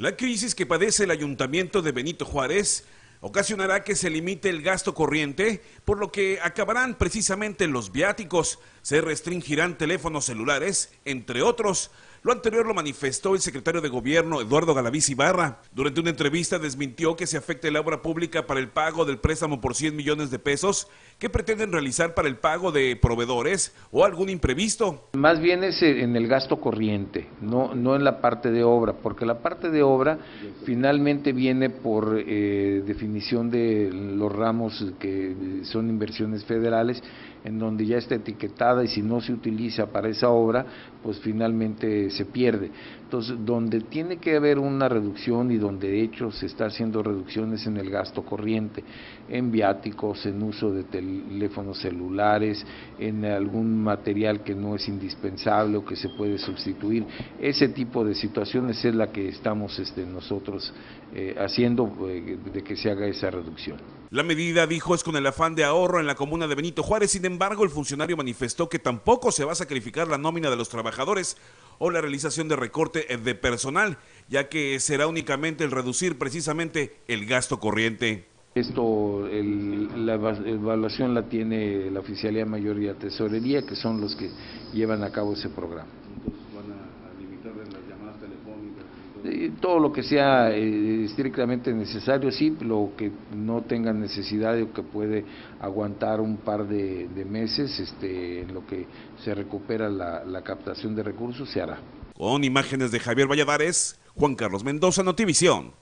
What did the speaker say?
La crisis que padece el ayuntamiento de Benito Juárez ocasionará que se limite el gasto corriente, por lo que acabarán precisamente los viáticos, se restringirán teléfonos celulares, entre otros. Lo anterior lo manifestó el secretario de Gobierno, Eduardo Galaviz Ibarra. Durante una entrevista desmintió que se afecte la obra pública para el pago del préstamo por 100 millones de pesos que pretenden realizar para el pago de proveedores o algún imprevisto. Más bien es en el gasto corriente, no, no en la parte de obra, porque la parte de obra finalmente viene por eh, definición de los ramos que son inversiones federales, en donde ya está y si no se utiliza para esa obra, pues finalmente se pierde. Entonces, donde tiene que haber una reducción y donde de hecho se está haciendo reducciones en el gasto corriente, en viáticos, en uso de teléfonos celulares, en algún material que no es indispensable o que se puede sustituir, ese tipo de situaciones es la que estamos este, nosotros eh, haciendo eh, de que se haga esa reducción. La medida, dijo, es con el afán de ahorro en la comuna de Benito Juárez. Sin embargo, el funcionario manifestó que tampoco se va a sacrificar la nómina de los trabajadores o la realización de recorte de personal, ya que será únicamente el reducir precisamente el gasto corriente. Esto, la evaluación la tiene la Oficialía Mayor y la Tesorería, que son los que llevan a cabo ese programa. Todo lo que sea eh, estrictamente necesario, sí, lo que no tenga necesidad o que puede aguantar un par de, meses, este, en lo que se recupera la, la captación de recursos, se hará. Con imágenes de Javier Valladares, Juan Carlos Mendoza, Notivisión.